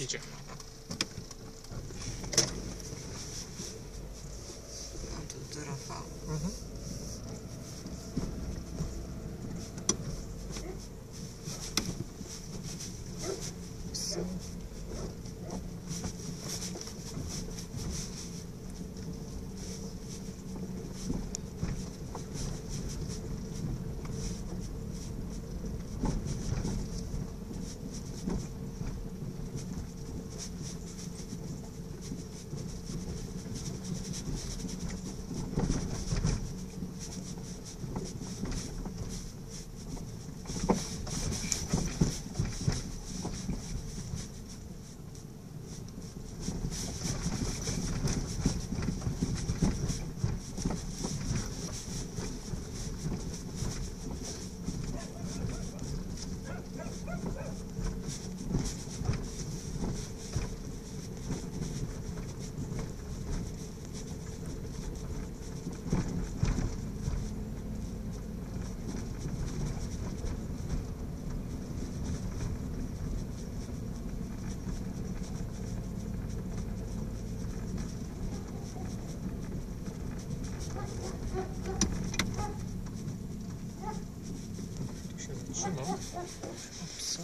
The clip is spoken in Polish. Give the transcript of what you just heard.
Idzie. A to do Rafała. Mhm. Trzymam. Psa.